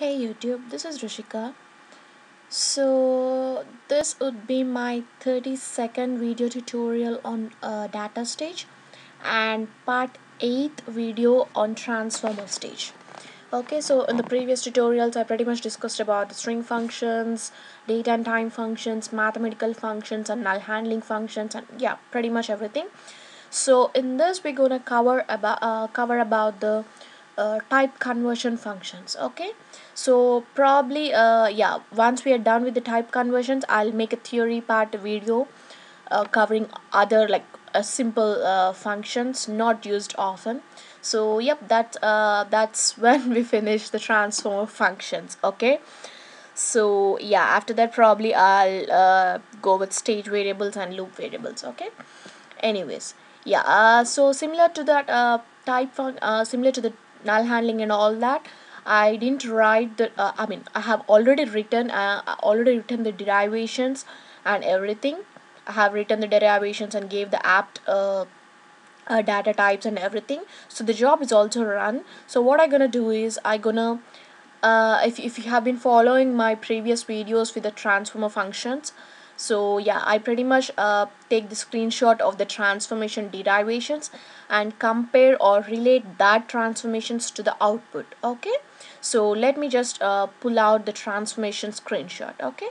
Hey YouTube, this is Rishika. So this would be my 30 second video tutorial on uh, DataStage and part 8 video on transformer stage. Okay, so in the previous tutorials I pretty much discussed about the string functions, date and time functions, mathematical functions and null handling functions and yeah, pretty much everything. So in this we're gonna cover about uh, cover about the uh, type conversion functions okay so probably uh, yeah once we are done with the type conversions I'll make a theory part video uh, covering other like uh, simple uh, functions not used often. So yep that uh, that's when we finish the transformer functions okay? So yeah after that probably I'll uh, go with stage variables and loop variables okay? Anyways yeah uh, so similar to that uh, type fun- uh, similar to the null handling and all that I didn't write the uh, I mean I have already written uh, already written the derivations and everything. I have written the derivations and gave the apt uh, uh, data types and everything. So the job is also run. So what I'm gonna do is I'm gonna uh, if, if you have been following my previous videos with the transformer functions so yeah I pretty much uh, take the screenshot of the transformation derivations and compare or relate that transformations to the output okay? So let me just uh, pull out the transformation screenshot okay?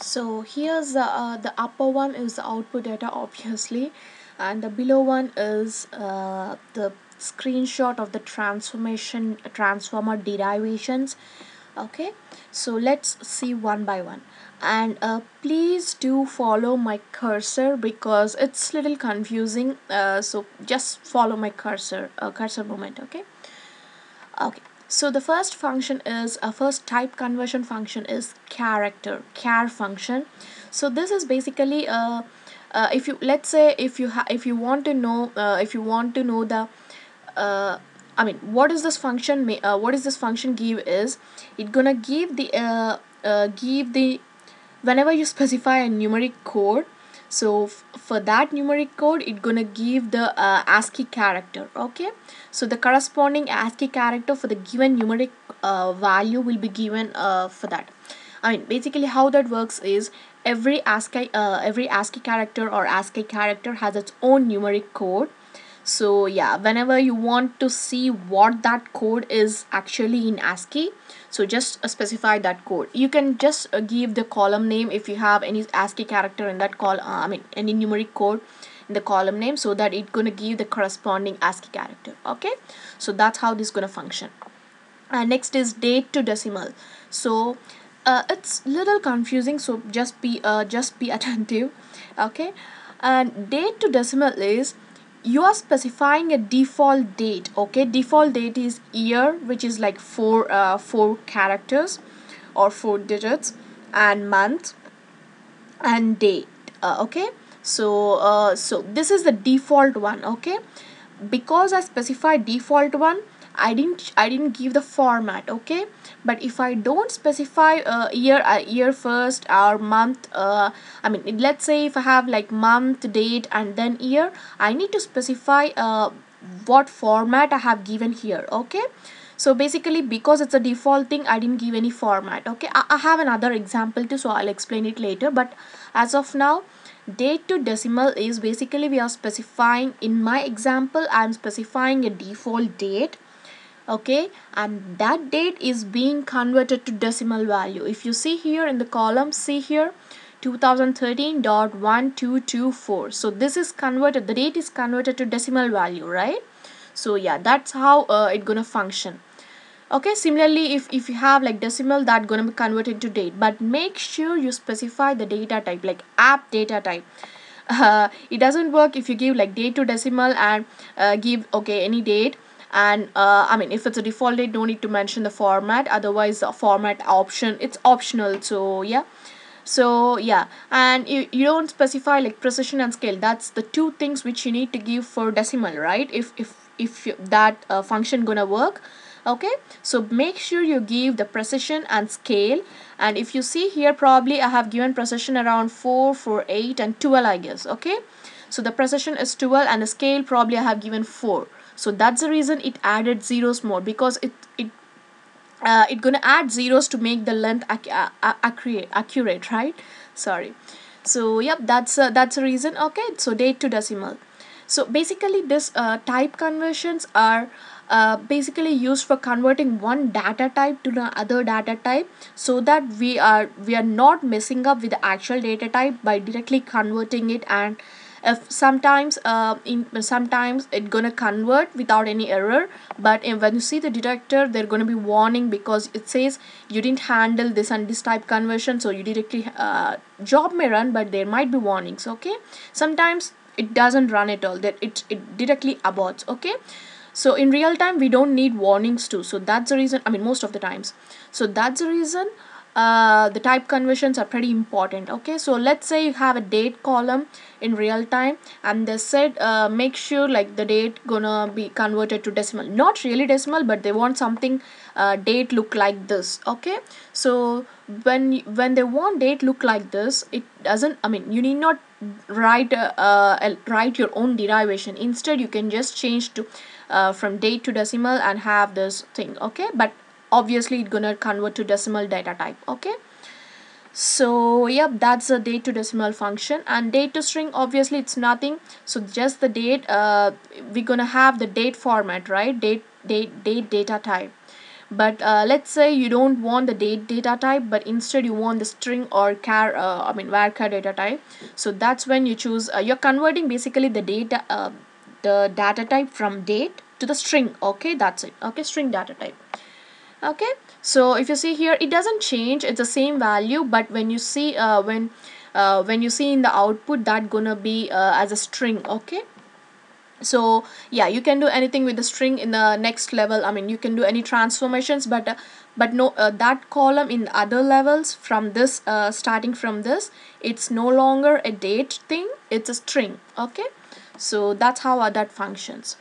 So here's the uh, the upper one is the output data obviously and the below one is uh, the screenshot of the transformation transformer derivations okay? So let's see one by one and uh, please do follow my cursor because it's little confusing. Uh, so just follow my cursor uh, cursor movement okay? Okay. So the first function is a first type conversion function is character char function. So this is basically uh, uh if you let's say if you if you want to know uh, if you want to know the uh, I mean what is this function may uh, what is this function give is it gonna give the uh, uh, give the whenever you specify a numeric code so for that numeric code it gonna give the uh, ASCII character okay? So the corresponding ASCII character for the given numeric uh, value will be given uh, for that. I mean basically how that works is every ASCII uh, every ASCII character or ASCII character has its own numeric code so yeah whenever you want to see what that code is actually in ASCII so just uh, specify that code. You can just uh, give the column name if you have any ASCII character in that call uh, I mean any numeric code in the column name so that it's gonna give the corresponding ASCII character okay? So that's how this gonna function. And next is date to decimal. So uh, it's little confusing so just be uh, just be attentive okay? And date to decimal is you are specifying a default date okay? Default date is year which is like four uh, four characters or four digits and month and date uh, okay? So uh, so this is the default one okay? Because i specify default one i didn't i didn't give the format okay? But if i don't specify uh, year uh, year first or month uh, i mean let's say if i have like month date and then year i need to specify uh, what format i have given here okay? So basically because it's a default thing i didn't give any format okay? I, I have another example too so i'll explain it later. But as of now date to decimal is basically we are specifying in my example i'm specifying a default date okay? And that date is being converted to decimal value. If you see here in the column see here? 2013.1224 so this is converted the date is converted to decimal value right? So yeah that's how uh, it gonna function. Okay? Similarly if, if you have like decimal that gonna be converted to date. But make sure you specify the data type like app data type. Uh, it doesn't work if you give like date to decimal and uh, give okay any date and uh, I mean if it's a default date don't need to mention the format. Otherwise the format option it's optional so yeah. So yeah. And you, you don't specify like precision and scale. That's the two things which you need to give for decimal right? If if if you, that uh, function gonna work okay? So make sure you give the precision and scale. And if you see here probably I have given precision around 4 4 8 and 12 I guess okay? So the precision is 12 and the scale probably I have given 4 so that's the reason it added zeros more because it it uh, it's gonna add zeros to make the length ac- uh, uh, accurate right? Sorry. So yep that's uh, that's a reason. Okay so date to decimal. So basically this uh, type conversions are uh, basically used for converting one data type to the other data type so that we are we are not messing up with the actual data type by directly converting it and if sometimes uh, in sometimes it gonna convert without any error but when you see the director they're gonna be warning because it says you didn't handle this and this type conversion so you directly uh, job may run but there might be warnings okay? Sometimes it doesn't run at all that it, it directly aborts okay? So in real time we don't need warnings too so that's the reason i mean most of the times. So that's the reason uh, the type conversions are pretty important okay? So let's say you have a date column in real time and they said uh, make sure like the date gonna be converted to decimal. Not really decimal but they want something uh, date look like this okay? So when when they want date look like this it doesn't i mean you need not write uh, uh, write your own derivation. Instead you can just change to uh, from date to decimal and have this thing okay? But obviously it's gonna convert to decimal data type okay? So yep that's a date to decimal function. And date to string obviously it's nothing. So just the date uh, we're gonna have the date format right? Date date date data type. But uh, let's say you don't want the date data type but instead you want the string or char uh, i mean varchar data type. So that's when you choose uh, you're converting basically the data uh, the data type from date to the string okay? That's it okay? String data type okay? So if you see here it doesn't change. It's the same value but when you see uh, when uh, when you see in the output that gonna be uh, as a string okay? So yeah you can do anything with the string in the next level. I mean you can do any transformations but uh, but no uh, that column in other levels from this uh, starting from this it's no longer a date thing. It's a string okay? So that's how that functions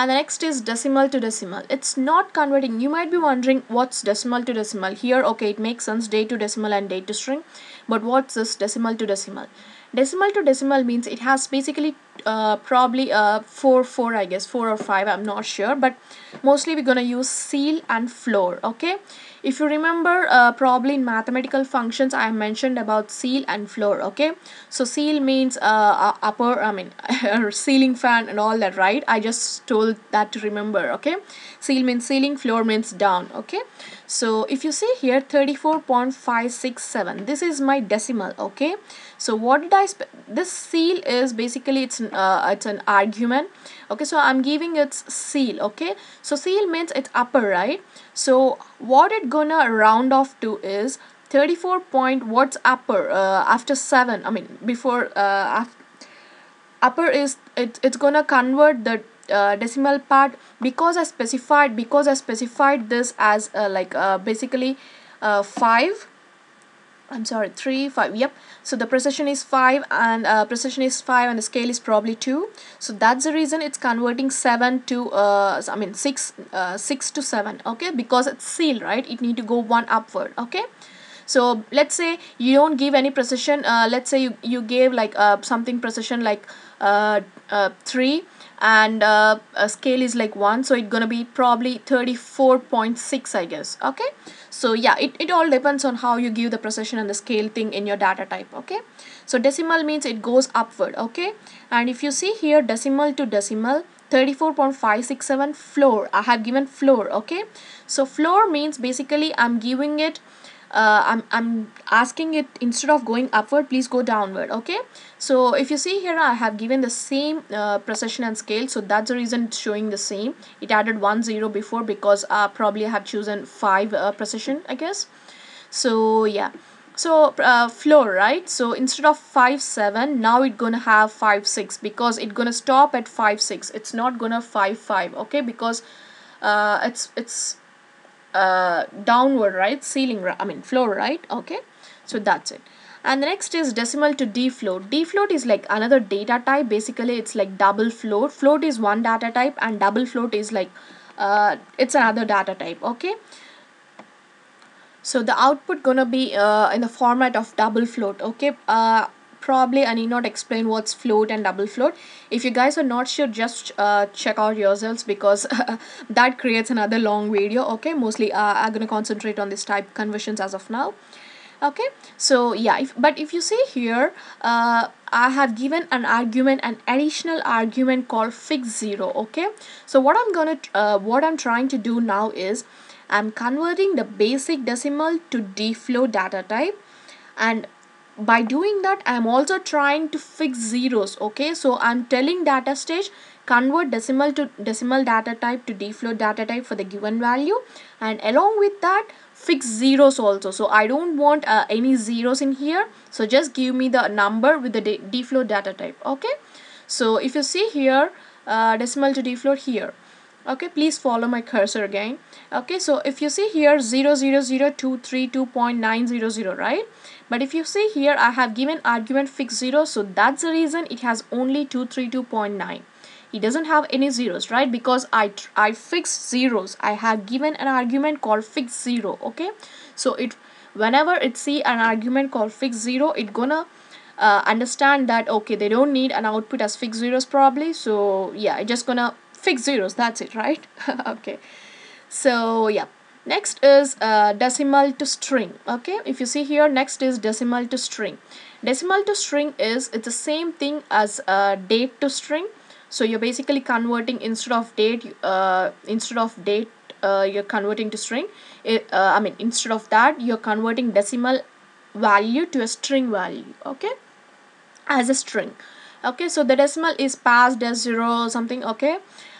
and the next is decimal to decimal. It's not converting. You might be wondering what's decimal to decimal? Here okay it makes sense date to decimal and date to string. But what's this decimal to decimal? Decimal to decimal means it has basically uh, probably uh, 4 4 I guess 4 or 5 I'm not sure. But mostly we're gonna use ceil and floor okay if you remember uh, probably in mathematical functions I mentioned about ceil and floor okay? So ceil means uh, upper I mean ceiling fan and all that right? I just told that to remember okay? Ceil means ceiling floor means down okay? So if you see here 34.567 this is my decimal okay? So what did I this ceil is basically it's uh, it's an argument okay so I'm giving its ceil okay? So ceil means it's upper right? So what it gonna round off to is 34 point what's upper uh, after 7 I mean before uh, upper is it, it's gonna convert the uh, decimal part because I specified because I specified this as uh, like uh, basically uh, 5 I'm sorry 3 5 yep. So the precision is 5 and uh, precision is 5 and the scale is probably 2 so that's the reason it's converting 7 to uh, I mean 6 uh, 6 to 7 okay? Because it's ceil right? It need to go one upward okay? So let's say you don't give any precision uh, let's say you, you gave like uh, something precision like uh, uh, 3 and uh, a scale is like 1 so it's gonna be probably 34.6 I guess okay so yeah it, it all depends on how you give the precision and the scale thing in your data type okay? So decimal means it goes upward okay? And if you see here decimal to decimal 34.567 floor. I have given floor okay? So floor means basically I'm giving it uh, I'm, I'm asking it instead of going upward please go downward okay? So if you see here I have given the same uh, precision and scale so that's the reason it's showing the same. It added one zero before because uh, probably I have chosen five uh, precision I guess. So yeah. So uh, floor right? So instead of 5 7 now it's gonna have 5 6 because it's gonna stop at 5 6 it's not gonna 5 5 okay? Because uh, it's it's uh, downward right? Ceiling I mean floor right? Okay. So that's it. And the next is decimal to d float d float is like another data type. Basically it's like double float. Float is one data type and double float is like uh, it's another data type. Okay. So the output gonna be uh, in the format of double float. Okay. Uh, probably I need not explain what's float and double float. If you guys are not sure, just uh, check out yourselves because that creates another long video. Okay, mostly uh, I'm gonna concentrate on this type conversions as of now. Okay, so yeah, if, but if you see here, uh, I have given an argument, an additional argument called fix zero. Okay, so what I'm gonna, uh, what I'm trying to do now is I'm converting the basic decimal to D dfloat data type and by doing that i'm also trying to fix zeros okay? So i'm telling DataStage convert decimal to decimal data type to dfloat data type for the given value. And along with that fix zeros also. So i don't want uh, any zeros in here. So just give me the number with the dfloat data type okay? So if you see here uh, decimal to dfloat here okay? Please follow my cursor again okay? So if you see here 0 0 0 2 3 2.900 right but if you see here I have given argument fix 0 so that's the reason it has only 232.9 it doesn't have any zeros right? Because I I fixed zeros. I have given an argument called fix 0 okay? So it whenever it see an argument called fix 0 it gonna uh, understand that okay they don't need an output as fix zeros probably. So yeah it just gonna fix zeros. That's it right? Okay. So yeah next is uh, decimal to string okay? If you see here next is decimal to string. Decimal to string is it's the same thing as uh, date to string. So you're basically converting instead of date uh, instead of date uh, you're converting to string. It, uh, I mean instead of that you're converting decimal value to a string value okay? As a string okay? So the decimal is passed as zero or something okay?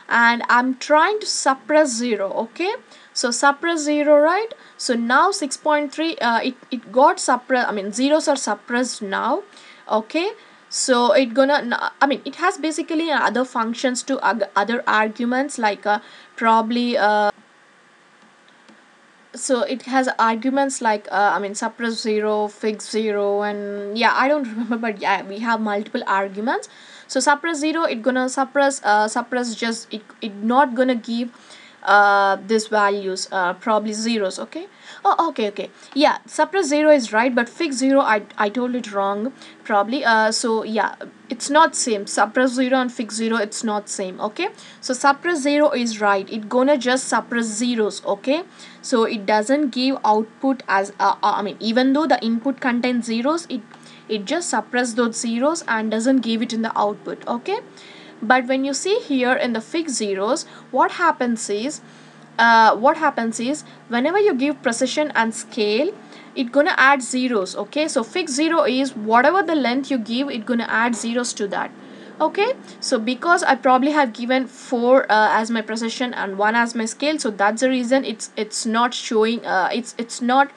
And I'm trying to suppress 0 okay so suppress 0 right? So now 6.3 uh, it, it got suppressed I mean zeros are suppressed now okay? So it gonna I mean it has basically other functions to other arguments like uh, probably uh, so it has arguments like uh, I mean suppress 0 fix 0 and yeah I don't remember but yeah we have multiple arguments. So suppress 0 it gonna suppress uh, suppress just it, it not gonna give uh, these values uh, probably zeros okay? Oh okay okay. Yeah suppress 0 is right but fix 0 I, I told it wrong probably. Uh, so yeah it's not same. Suppress 0 and fix 0 it's not same okay? So suppress 0 is right it gonna just suppress zeros okay? So it doesn't give output as uh, uh I mean even though the input contains zeros it it just suppress those zeros and doesn't give it in the output okay but when you see here in the fixed zeros what happens is uh, what happens is whenever you give precision and scale it gonna add zeros okay? So fixed zero is whatever the length you give it gonna add zeros to that okay? So because I probably have given 4 uh, as my precision and 1 as my scale so that's the reason it's it's not showing uh, it's it's not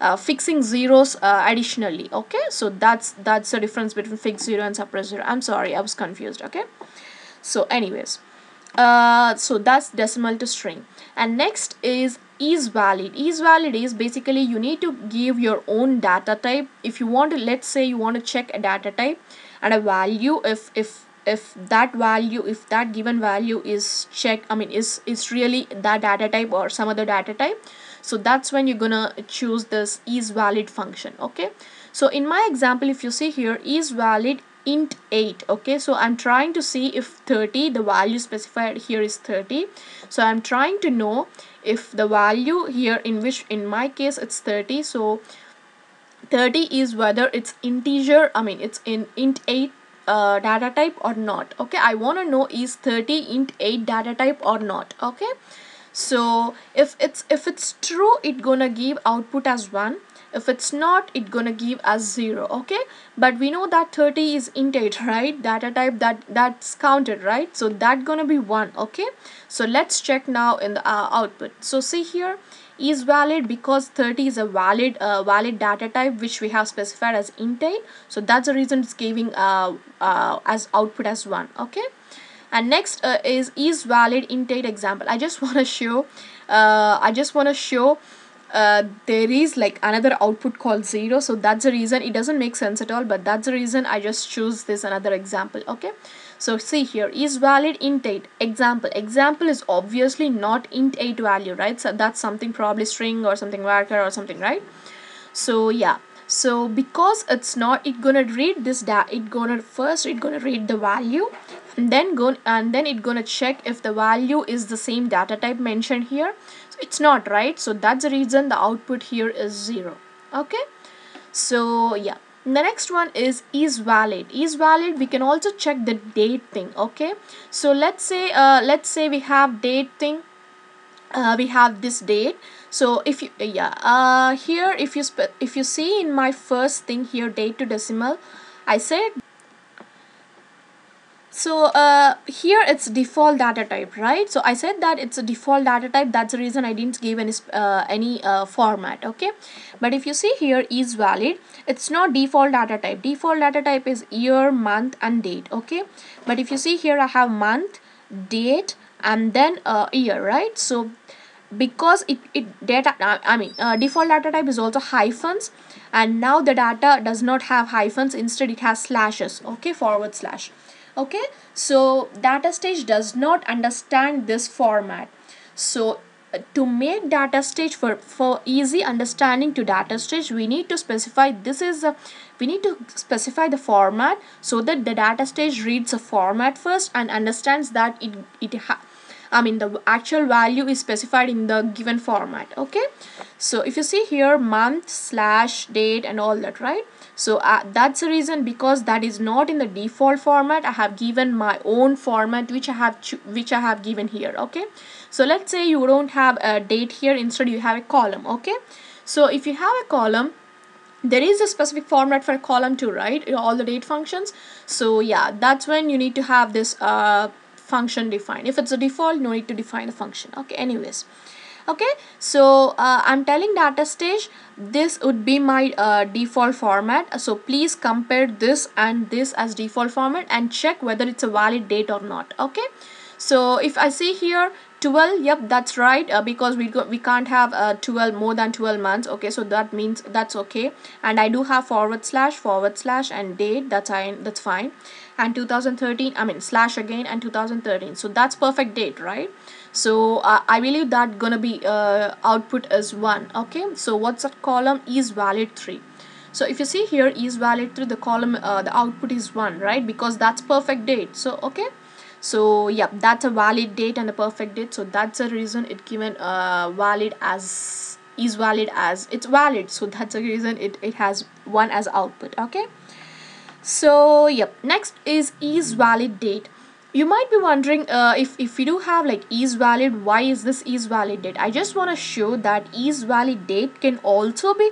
uh, fixing zeros uh, additionally okay? So that's that's the difference between fixed zero and suppressed zero. I'm sorry i was confused okay? So anyways uh, so that's decimal to string. And next is is valid. Is valid is basically you need to give your own data type. If you want to let's say you want to check a data type and a value if if if that value if that given value is check i mean is is really that data type or some other data type so that's when you're gonna choose this is valid function okay? So in my example if you see here is valid int 8 okay? So i'm trying to see if 30 the value specified here is 30 so i'm trying to know if the value here in which in my case it's 30 so 30 is whether it's integer i mean it's in int 8 uh, data type or not okay? I want to know is 30 int 8 data type or not okay so if it's if it's true it gonna give output as 1 if it's not it gonna give as 0 okay? But we know that 30 is int 8 right? Data type that that's counted right? So that gonna be 1 okay? So let's check now in the uh, output. So see here is valid because 30 is a valid uh, valid data type which we have specified as int 8 so that's the reason it's giving uh, uh, as output as 1 okay and next uh, is is valid int 8 example. I just want to show uh, i just want to show uh, there is like another output called zero. So that's the reason it doesn't make sense at all but that's the reason i just choose this another example okay? So see here is valid int 8 example example is obviously not int 8 value right? So that's something probably string or something varchar or something right? So yeah. So because it's not it gonna read this data it gonna first it gonna read the value and then go and then it gonna check if the value is the same data type mentioned here. So it's not right? So that's the reason the output here is zero. Okay? So yeah. The next one is is valid. Is valid we can also check the date thing. Okay? So let's say uh, let's say we have date thing. Uh, we have this date. So if you yeah. Uh, here if you if you see in my first thing here date to decimal I said so uh, here it's default data type right? So I said that it's a default data type. That's the reason I didn't give any uh, any uh, format okay? But if you see here is valid it's not default data type. Default data type is year month and date okay? But if you see here I have month date and then uh, year right? So because it, it data I mean uh, default data type is also hyphens and now the data does not have hyphens. Instead it has slashes okay? Forward slash okay? So DataStage does not understand this format. So uh, to make DataStage for for easy understanding to DataStage we need to specify this is a we need to specify the format so that the DataStage reads a format first and understands that it it ha I mean the actual value is specified in the given format okay? So if you see here month slash date and all that right? So uh, that's the reason because that is not in the default format. I have given my own format which I have which I have given here okay? So let's say you don't have a date here. Instead you have a column okay? So if you have a column there is a specific format for column too right? All the date functions. So yeah that's when you need to have this uh, function defined. If it's a default no need to define the function. Okay anyways. Okay so uh, I'm telling DataStage this would be my uh, default format. So please compare this and this as default format and check whether it's a valid date or not. Okay so if I see here 12 yep that's right uh, because we go we can't have uh, 12 more than 12 months. Okay so that means that's okay. And I do have forward slash forward slash and date that's fine that's fine and 2013 I mean slash again and 2013 so that's perfect date right? So uh, I believe that gonna be uh, output is 1 okay? So what's that column? Is valid 3 so if you see here is valid 3 the column uh, the output is 1 right? Because that's perfect date. So okay? So yeah that's a valid date and a perfect date. So that's the reason it given uh, valid as is valid as it's valid. So that's the reason it, it has one as output okay so yep. Next is is valid date. You might be wondering uh, if if you do have like is valid why is this is valid date? I just want to show that is valid date can also be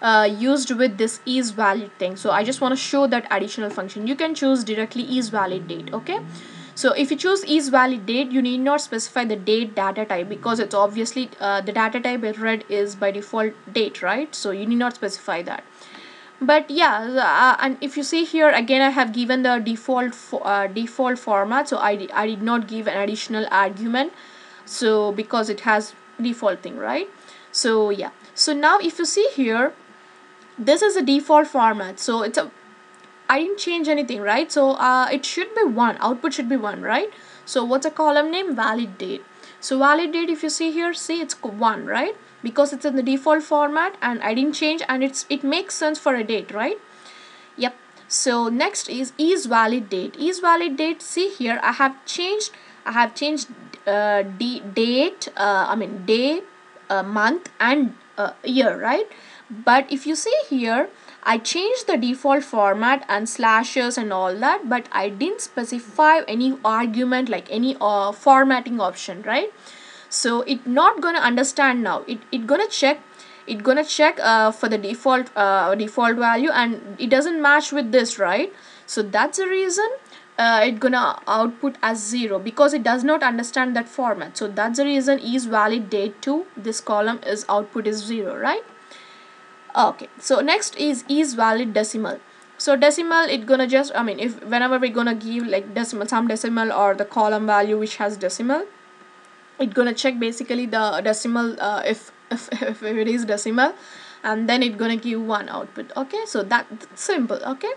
uh, used with this is valid thing. So i just want to show that additional function. You can choose directly is valid date okay? So if you choose is valid date you need not specify the date data type because it's obviously uh, the data type it read is by default date right? So you need not specify that but yeah uh, and if you see here again I have given the default uh, default format so I, I did not give an additional argument so because it has default thing right? So yeah. So now if you see here this is a default format so it's a I didn't change anything right? So uh, it should be one output should be one right? So what's a column name? Valid date so valid date if you see here see it's one right because it's in the default format and I didn't change and it's it makes sense for a date right? Yep. So next is is valid date. Is valid date see here I have changed I have changed uh, the date uh, I mean day uh, month and uh, year right? But if you see here I changed the default format and slashes and all that but I didn't specify any argument like any uh, formatting option right so it not gonna understand now. It, it gonna check it gonna check uh, for the default uh, default value and it doesn't match with this right? So that's the reason uh, it gonna output as zero because it does not understand that format. So that's the reason is valid date to this column is output is zero right? Okay. So next is is valid decimal. So decimal it gonna just i mean if whenever we're gonna give like decimal some decimal or the column value which has decimal it gonna check basically the decimal uh, if, if if it is decimal and then it gonna give one output. Okay so that simple okay?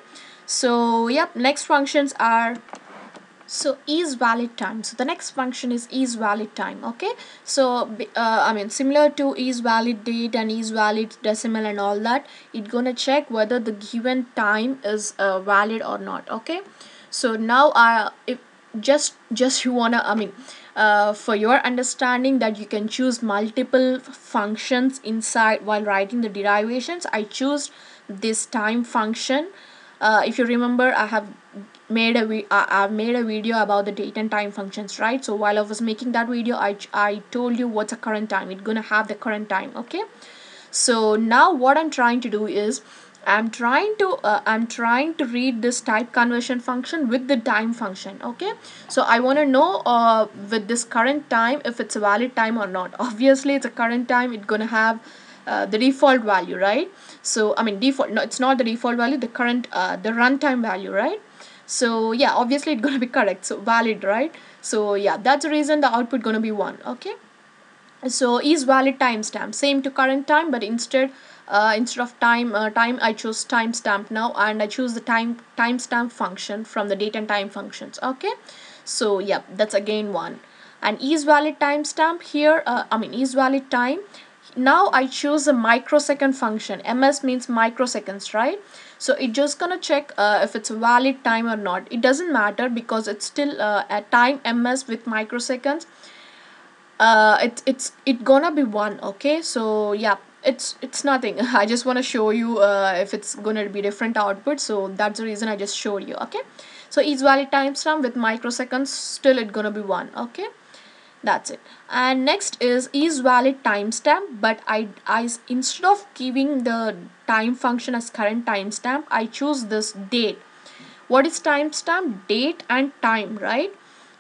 So yep next functions are so is valid time. So the next function is is valid time okay? So uh, i mean similar to is valid date and is valid decimal and all that it's gonna check whether the given time is uh, valid or not okay? So now i if just just you wanna i mean uh, for your understanding that you can choose multiple functions inside while writing the derivations i choose this time function. Uh, if you remember i have made a I've made a video about the date and time functions right? So while I was making that video I, I told you what's the current time. It's gonna have the current time okay? So now what I'm trying to do is I'm trying to uh, I'm trying to read this type conversion function with the time function okay? So I want to know uh, with this current time if it's a valid time or not. Obviously it's a current time it's gonna have uh, the default value right? So I mean default no it's not the default value the current uh, the runtime value right? So yeah obviously it's gonna be correct so valid right? So yeah that's the reason the output gonna be 1 okay? So is valid timestamp same to current time but instead uh, instead of time uh, time I choose timestamp now and I choose the time timestamp function from the date and time functions okay? So yeah that's again one. And is valid timestamp here uh, I mean is valid time? Now I choose a microsecond function. Ms means microseconds right? So it just gonna check uh, if it's a valid time or not. It doesn't matter because it's still uh, a time ms with microseconds. Uh it's it's it gonna be one okay? So yeah it's it's nothing. I just want to show you uh, if it's gonna be different output so that's the reason i just showed you okay? So each valid timestamp with microseconds still it gonna be one okay? That's it. And next is is valid timestamp but I, I instead of giving the time function as current timestamp I choose this date. What is timestamp? Date and time right?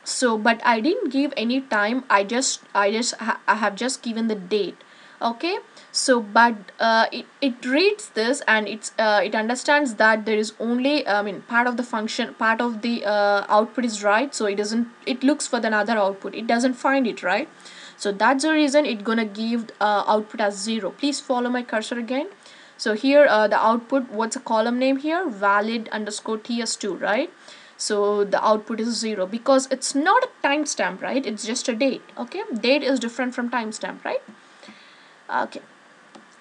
So but I didn't give any time I just I just I have just given the date okay so but uh, it, it reads this and it's uh, it understands that there is only I mean part of the function part of the uh, output is right. So it doesn't it looks for another output. It doesn't find it right? So that's the reason it gonna give uh, output as zero. Please follow my cursor again. So here uh, the output what's a column name here? Valid underscore ts2 right? So the output is zero because it's not a timestamp right? It's just a date okay? Date is different from timestamp right? Okay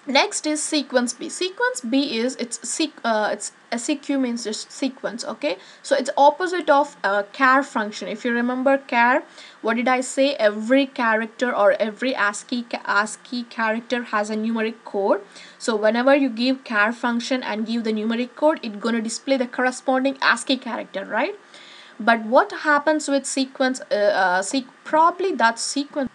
next is sequence b. Sequence b is it's seq uh, it's seq means just sequence okay? So it's opposite of uh, char function. If you remember char what did i say? Every character or every ascii ascii character has a numeric code. So whenever you give char function and give the numeric code it's going to display the corresponding ascii character right? But what happens with sequence uh, uh, se probably that sequence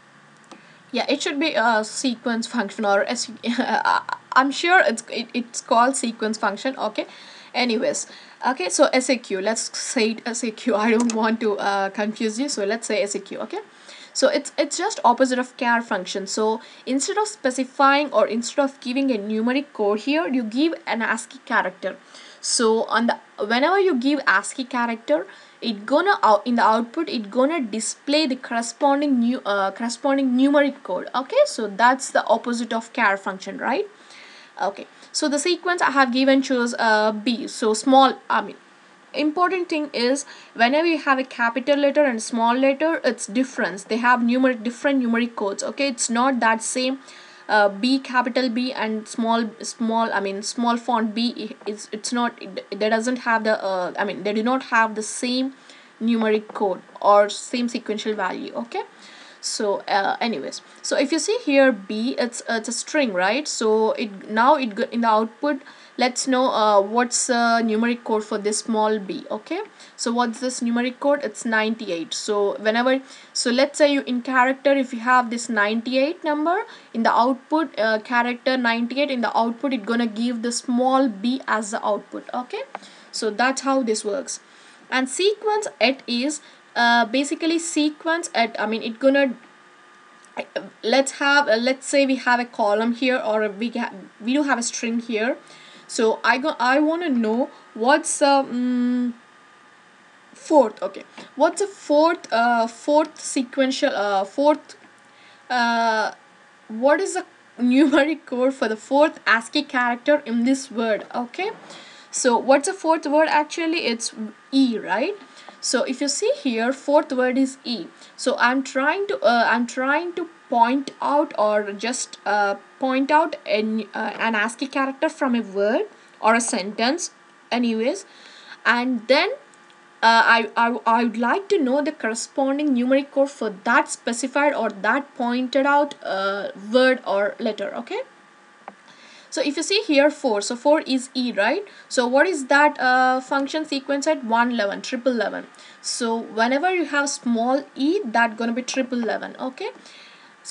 yeah it should be a sequence function or as i'm sure it's it, it's called sequence function okay? Anyways okay so seq let's say it seq i don't want to uh, confuse you so let's say seq okay? So it's it's just opposite of char function. So instead of specifying or instead of giving a numeric code here you give an ascii character. So on the whenever you give ascii character it gonna out in the output it gonna display the corresponding new uh, corresponding numeric code okay? So that's the opposite of char function right? Okay. So the sequence i have given choose uh, b. So small i mean important thing is whenever you have a capital letter and small letter it's difference. They have numeric different numeric codes okay? It's not that same uh, b capital b and small small i mean small font b it's it's not it, they doesn't have the uh, i mean they do not have the same numeric code or same sequential value okay? So uh, anyways so if you see here b it's it's a string right? So it now it in the output let's know uh, what's the numeric code for this small b okay? So what's this numeric code? It's 98 so whenever so let's say you in character if you have this 98 number in the output uh, character 98 in the output it's gonna give the small b as the output okay? So that's how this works. And sequence at is uh, basically sequence at I mean it gonna let's have uh, let's say we have a column here or we we do have a string here so I go I want to know what's um, fourth okay. What's a fourth uh, fourth sequential uh, fourth uh, what is the numeric code for the fourth ASCII character in this word okay? So what's the fourth word? Actually it's E right? So if you see here fourth word is e. So i'm trying to uh, i'm trying to point out or just uh, point out an, uh, an ascii character from a word or a sentence anyways. And then uh, I, I, I would like to know the corresponding numeric code for that specified or that pointed out uh, word or letter okay? So if you see here 4 so 4 is e right? So what is that uh, function sequence at? 111 triple 11 so whenever you have small e that gonna be triple 11 okay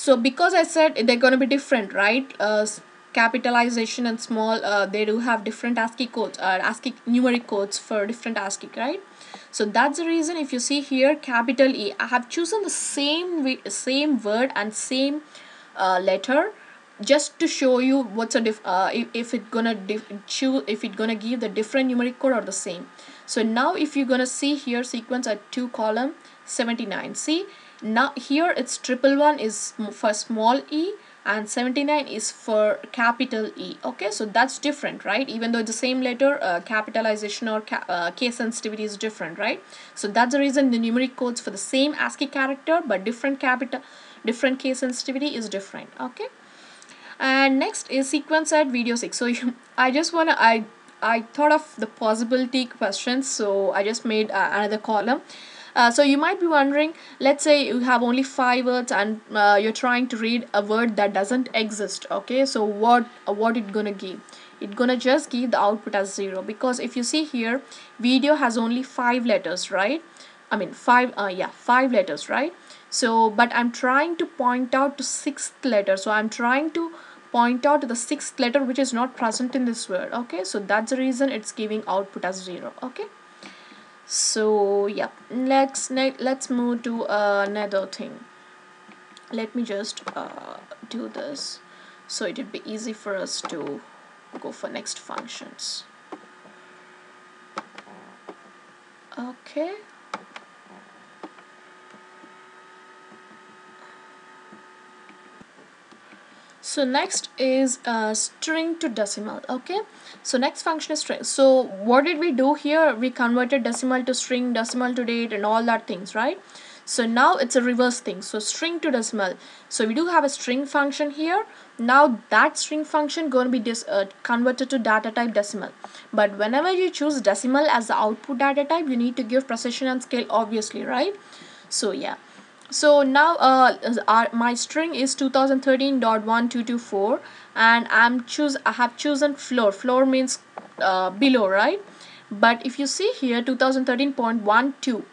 so because i said they're gonna be different right? Uh, capitalization and small uh, they do have different ascii codes uh, ascii numeric codes for different ascii right? So that's the reason if you see here capital e i have chosen the same same word and same uh, letter just to show you what's a diff uh, if, if it gonna choose if it gonna give the different numeric code or the same. So now if you're gonna see here sequence at two column 79 see now here it's triple one is for small e and 79 is for capital E. Okay so that's different right? Even though it's the same letter uh, capitalization or ca uh, case sensitivity is different right? So that's the reason the numeric codes for the same ASCII character but different capital different case sensitivity is different okay? And next is sequence at video 6 so you, I just want to I I thought of the possibility questions so I just made uh, another column uh, so you might be wondering let's say you have only five words and uh, you're trying to read a word that doesn't exist okay? So what uh, what it gonna give? It gonna just give the output as zero because if you see here video has only five letters right? I mean five uh, yeah five letters right? So but I'm trying to point out to sixth letter. So I'm trying to point out the sixth letter which is not present in this word okay? So that's the reason it's giving output as zero okay so yeah. Let's let's move to another thing. Let me just uh, do this. So it would be easy for us to go for next functions. Okay so next is uh, string to decimal okay? So next function is string. So what did we do here? We converted decimal to string decimal to date and all that things right? So now it's a reverse thing. So string to decimal. So we do have a string function here. Now that string function going to be uh, converted to data type decimal. But whenever you choose decimal as the output data type you need to give precision and scale obviously right? So yeah so now uh, our, my string is 2013.1224 and I'm choose I have chosen floor. Floor means uh, below right? But if you see here 2013.12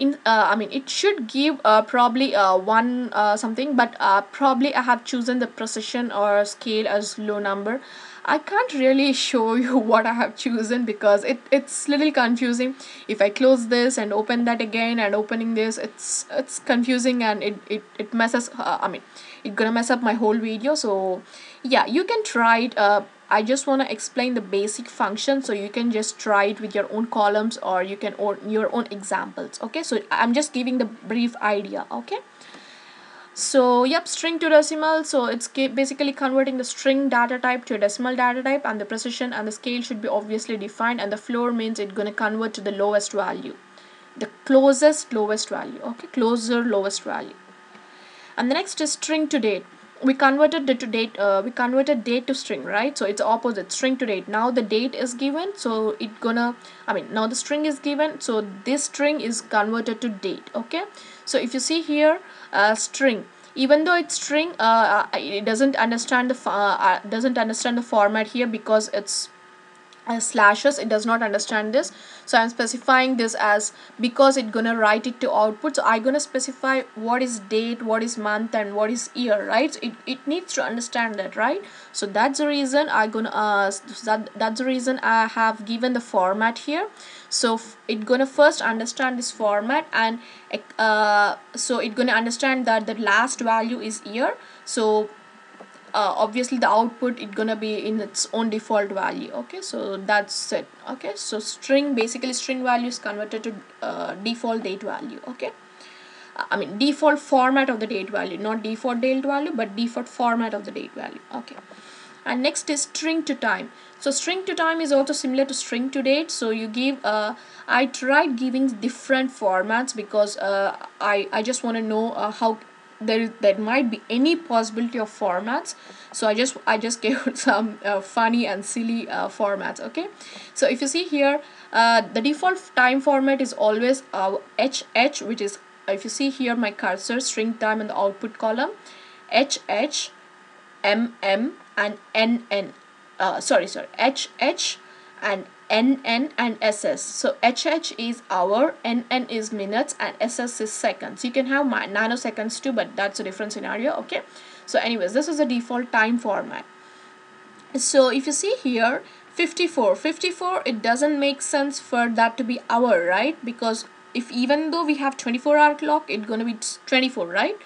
in uh, I mean it should give uh, probably uh, one uh, something but uh, probably I have chosen the precision or scale as low number I can't really show you what I have chosen because it, it's little confusing. If I close this and open that again and opening this it's it's confusing and it, it, it messes uh, I mean it gonna mess up my whole video. So yeah you can try it. Uh, I just want to explain the basic function. So you can just try it with your own columns or you can own your own examples. Okay? So I'm just giving the brief idea. Okay so yep string to decimal. So it's basically converting the string data type to a decimal data type and the precision and the scale should be obviously defined and the floor means it's going to convert to the lowest value. The closest lowest value. Okay closer lowest value. And the next is string to date we converted the to date uh, we converted date to string right? So it's opposite string to date. Now the date is given so it gonna i mean now the string is given so this string is converted to date okay? So if you see here uh, string even though it's string uh, uh it doesn't understand the uh, uh, doesn't understand the format here because it's slashes it does not understand this. So i'm specifying this as because it's gonna write it to output. So i'm gonna specify what is date what is month and what is year right? So it, it needs to understand that right? So that's the reason i gonna uh that, that's the reason i have given the format here. So it gonna first understand this format and uh, so it gonna understand that the last value is year. So uh, obviously the output it gonna be in its own default value. Okay so that's it. Okay so string basically string value is converted to uh, default date value. Okay I mean default format of the date value. Not default date value but default format of the date value. Okay and next is string to time. So string to time is also similar to string to date. So you give uh, I tried giving different formats because uh, I, I just want to know uh, how there there might be any possibility of formats. So i just i just gave some uh, funny and silly uh, formats okay? So if you see here uh, the default time format is always uh, hh which is if you see here my cursor string time in the output column hh mm and nn uh, sorry sorry hh and NN and SS. So HH is hour, NN is minutes and SS is seconds. You can have my nanoseconds too but that's a different scenario okay. So anyways this is the default time format. So if you see here 54, 54 it doesn't make sense for that to be hour right because if even though we have 24 hour clock it's gonna be 24 right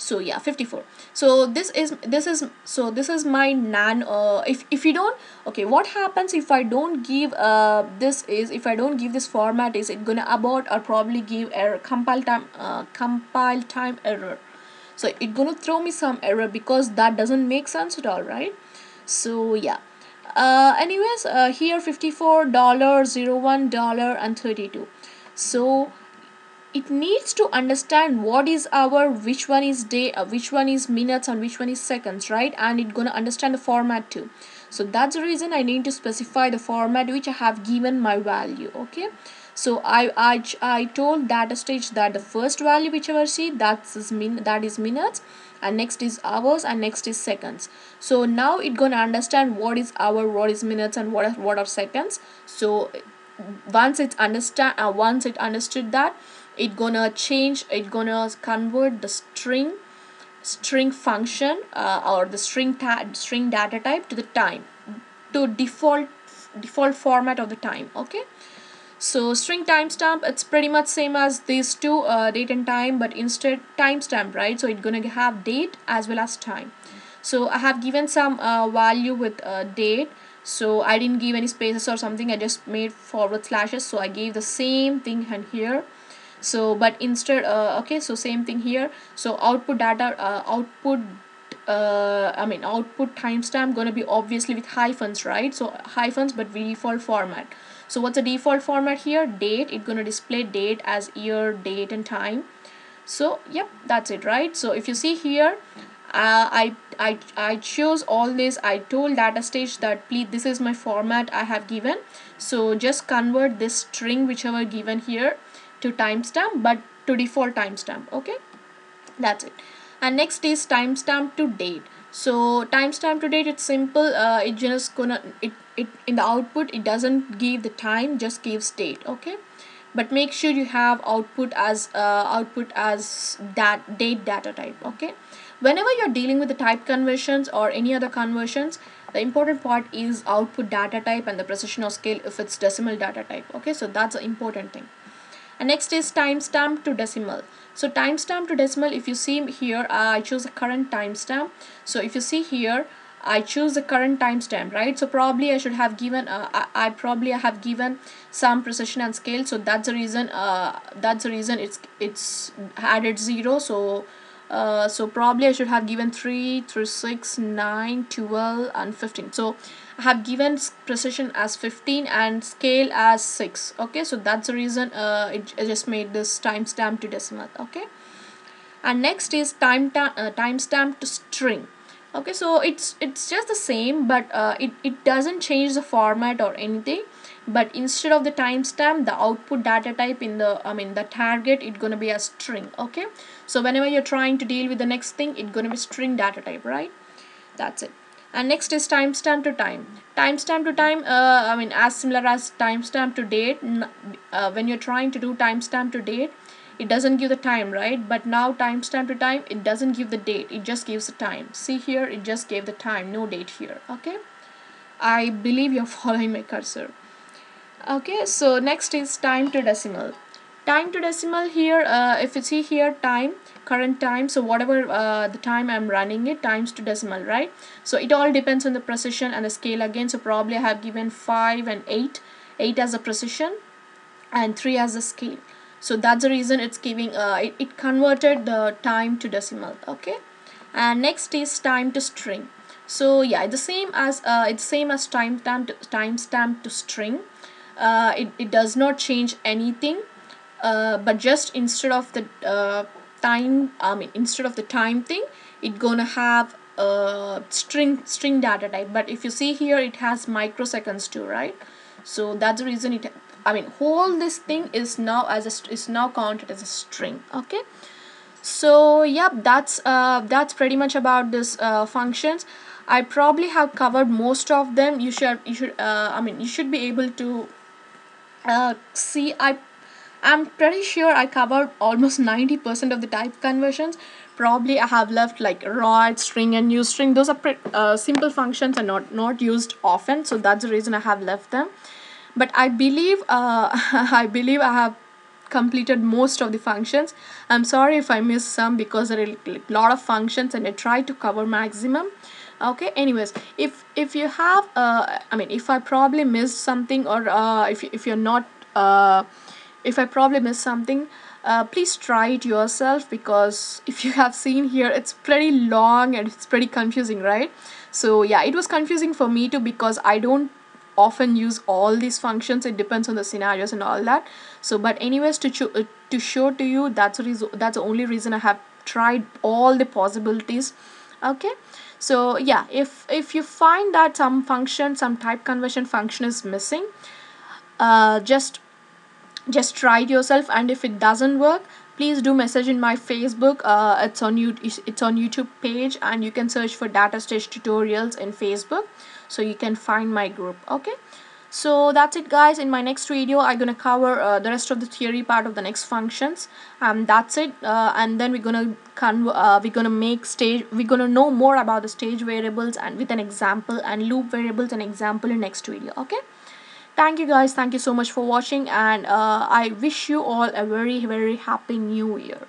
so yeah 54 so this is this is so this is my nan uh, if if you don't okay what happens if i don't give uh this is if i don't give this format is it gonna abort or probably give error compile time uh, compile time error? So it gonna throw me some error because that doesn't make sense at all right? So yeah. Uh anyways uh here 54 dollar 01 dollar and 32 so it needs to understand what is hour which one is day uh, which one is minutes and which one is seconds right? And it's gonna understand the format too. So that's the reason i need to specify the format which i have given my value okay? So i i, I told DataStage that the first value whichever see that is min that is minutes and next is hours and next is seconds. So now it gonna understand what is hour what is minutes and what are, what are seconds. So once it understand uh, once it understood that it gonna change it gonna convert the string string function uh, or the string string data type to the time to default default format of the time okay? So string timestamp it's pretty much same as these two uh, date and time but instead timestamp right? So it's gonna have date as well as time. So I have given some uh, value with uh, date. So I didn't give any spaces or something I just made forward slashes. So I gave the same thing and here so but instead uh, okay so same thing here. So output data uh, output uh, I mean output timestamp gonna be obviously with hyphens right? So hyphens but default format. So what's the default format here? Date. It gonna display date as year date and time. So yep that's it right? So if you see here uh, I, I I chose all this. I told DataStage that please this is my format I have given. So just convert this string whichever given here to timestamp but to default timestamp okay? That's it. And next is timestamp to date. So timestamp to date it's simple uh, it just gonna it, it in the output it doesn't give the time just gives date okay? But make sure you have output as uh, output as that date data type okay? Whenever you're dealing with the type conversions or any other conversions the important part is output data type and the precision or scale if it's decimal data type okay? So that's the important thing and next is timestamp to decimal. So timestamp to decimal if you see here uh, I choose the current timestamp. So if you see here I choose the current timestamp right? So probably I should have given uh, I, I, probably have given some precision and scale. So that's the reason uh, that's the reason it's it's added zero. So uh, so probably I should have given 3 through 6 9 12 and 15 so I have given precision as 15 and scale as 6 okay so that's the reason uh, it, it just made this timestamp to decimal okay? And next is time uh, timestamp to string. Okay so it's it's just the same but uh, it, it doesn't change the format or anything. But instead of the timestamp the output data type in the I mean the target it's gonna be a string okay so whenever you're trying to deal with the next thing it's gonna be string data type right? That's it. And next is timestamp to time. Timestamp to time uh, I mean as similar as timestamp to date uh, when you're trying to do timestamp to date it doesn't give the time right? But now timestamp to time it doesn't give the date it just gives the time. See here it just gave the time no date here okay? I believe you're following my cursor. Okay so next is time to decimal time to decimal here uh, if you see here time current time. So whatever uh, the time I'm running it times to decimal right? So it all depends on the precision and the scale again. So probably I have given 5 and 8 8 as a precision and 3 as a scale. So that's the reason it's giving uh, it, it converted the time to decimal okay? And next is time to string. So yeah the same as uh, it's same as timestamp to, timestamp to string. Uh, it, it does not change anything uh, but just instead of the uh, time I mean instead of the time thing it gonna have a string string data type. But if you see here it has microseconds too right? So that's the reason it I mean whole this thing is now as a is now counted as a string okay? So yep that's uh that's pretty much about this uh, functions. I probably have covered most of them. You should you should uh, I mean you should be able to uh, see I I'm pretty sure I covered almost 90% of the type conversions. Probably I have left like write string and use string. Those are uh, simple functions and not not used often so that's the reason I have left them. But I believe uh, I believe I have completed most of the functions. I'm sorry if I missed some because there are a lot of functions and I try to cover maximum. Okay anyways if if you have uh, I mean if I probably missed something or uh, if, if you're not uh, if I probably missed something uh, please try it yourself because if you have seen here it's pretty long and it's pretty confusing right? So yeah it was confusing for me too because I don't often use all these functions. It depends on the scenarios and all that. So but anyways to, cho- uh, to show to you that's the reason that's the only reason I have tried all the possibilities. Okay? So yeah if if you find that some function some type conversion function is missing uh, just just try it yourself and if it doesn't work please do message in my facebook uh, it's on you it's on youtube page and you can search for DataStage tutorials in facebook so you can find my group okay? So that's it guys. In my next video i'm gonna cover uh, the rest of the theory part of the next functions um that's it uh, and then we're gonna uh, we're gonna make stage we're gonna know more about the stage variables and with an example and loop variables and example in next video okay thank you guys. Thank you so much for watching and uh, i wish you all a very very happy new year